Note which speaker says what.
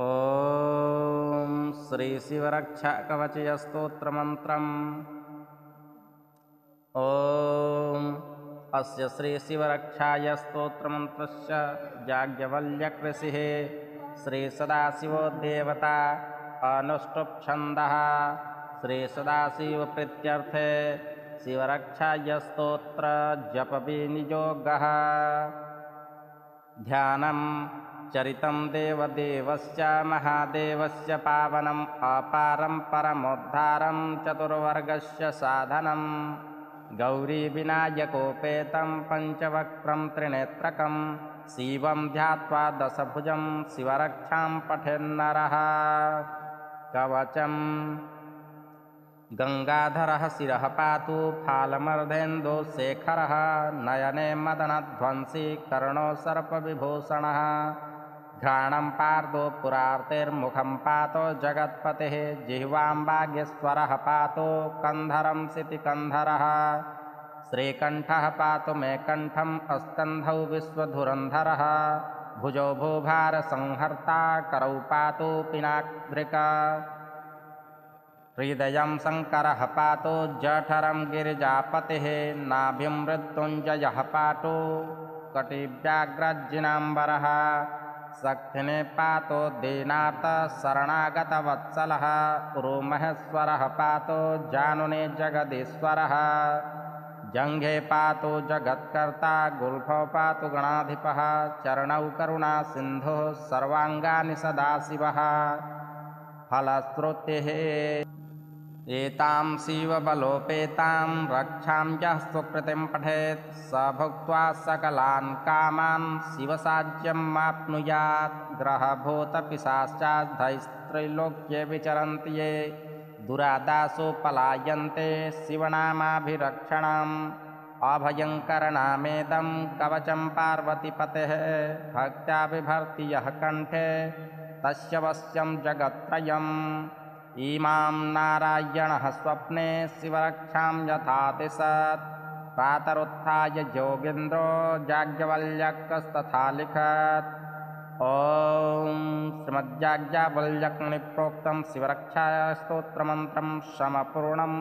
Speaker 1: ॐ श्रीशिवरक्षाकवचयस्तोत्रमन्त्रम् ॐ अस्य श्रीशिवरक्षाय स्तोत्रमन्त्रस्य याज्ञवल्क्यऋषिः श्रीसदाशिवो देवता अनुष्टुप्छन्दः श्रीसदाशिवप्रीत्यर्थे शिवरक्षाय स्तोत्रजपविनियोगः ध्यानम् चरितं देवदेवस्य महादेवस्य पावनम् अपारं परमोद्धारं चतुर्वर्गस्य साधनं। गौरीविनायकोपेतं पञ्चवक्त्रं त्रिनेत्रकं शिवं ध्यात्वा दशभुजं शिवरक्षां पठेन्नरः। कवचम् गङ्गाधरः शिरः पातु फालमर्धेन्दुशेखरः नयने मदनध्वंसी कर्णो सर्पविभूषणः घ्राणं पार्दो पुरार्तेर्मुखं पातो जगत्पतेः जिह्वाम्बागेश्वरः पातो कन्धरं सितिकन्धरः श्रीकण्ठः पातु मे कण्ठम् अस्कन्धौ विश्वधुरन्धरः। भुजो भूभारसंहर्ता करौ पातु पिनाद्रिका हृदयं शङ्करः पातु जठरं गिरिजापतिः। नाभिं मृत्युञ्जयः पातु शक्तिने पातो दीनार्थशरणागतवत्सलः उरुमहेश्वरः पातो जानुने जगदीश्वरः। जङ्घे पातु जगत्कर्ता, गुल्फो पातु गणाधिपः, चरणौ करुणासिन्धुः सर्वाङ्गानि सदाशिवः। फलश्रुतिः एतां शिवबलोपेतां रक्षां यः सुकृतिं पठेत्। स भुक्त्वा सकलान् कामान् शिवसाज्यमाप्नुयात् ग्रहभूतपिशाश्चाद्धैस्त्रैलोक्ये विचरन्ति ये। दुरादासो पलायन्ते शिवनामाभिरक्षणाम्। अभयङ्करनामेदं कवचं पार्वतीपतेः। भक्त्या बिभर्ति यः कण्ठे। तस्य वश्यं जगत्त्रयम् इमां नारायणः स्वप्ने शिवरक्षां यथातिशत् प्रातरुत्थाय जोगेन्द्रो याज्ञवल्ल्यकस्तथा लिखत्। ॐ श्रीमज्जाज्ञवल्ल्यनि प्रोक्तं शिवरक्षास्तोत्रमन्त्रं समपूर्णम्